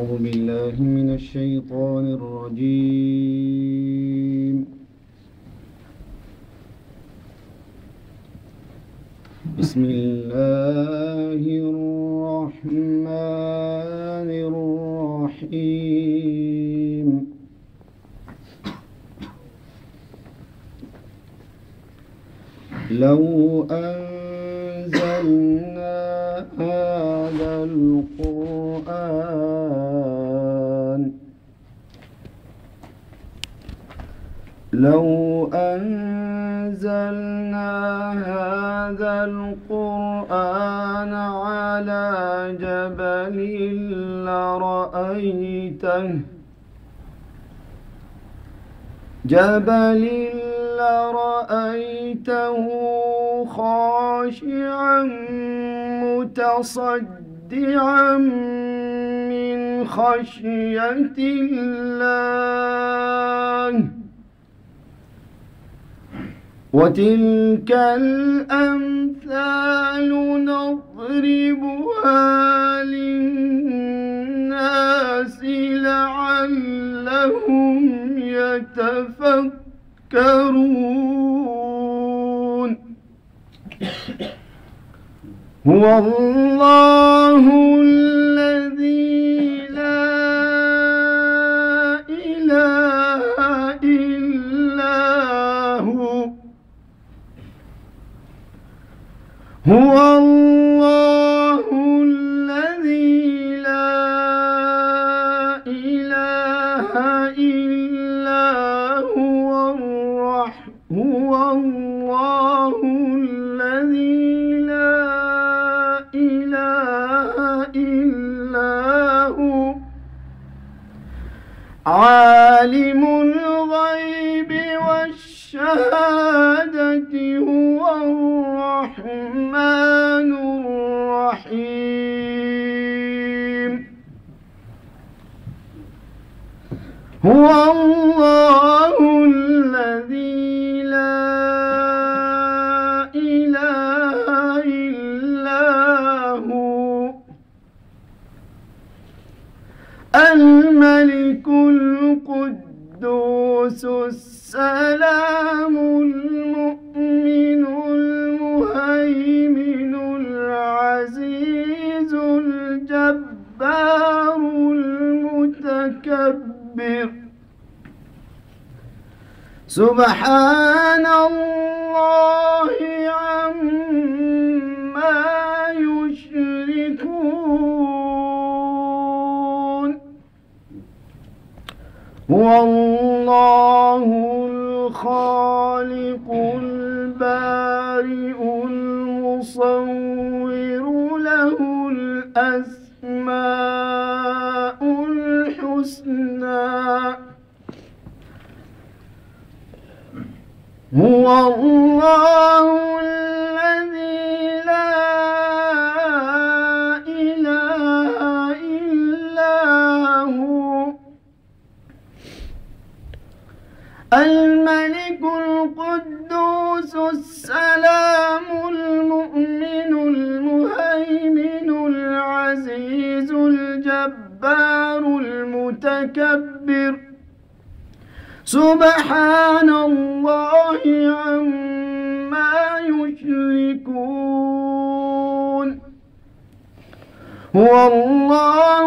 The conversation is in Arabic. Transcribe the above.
أعوذ بالله من الشيطان الرجيم. بسم الله الرحمن الرحيم. لو أنزلنا هذا القرآن. لو أنزلنا هذا القرآن على جبل لرأيته جبل لرأيته خاشعا متصدعا من خشية الله. وتلك الأمثال نضربها للناس لعلهم يتفكرون. هو الله الذي لا إله إلا هو. هو الله الذي لا إله إلا عالم الغيب والشهادة هو الرحمن الرحيم. هو الله الملك القدوس السلام المؤمن المهيمن العزيز الجبار المتكبر. سبحان الله عما هو الله الخالق البارئ المصور له الأسماء الحسنى. هو الله الملك القدوس السلام المؤمن المهيمن العزيز الجبار المتكبر. سبحان الله عما يشركون. هو الله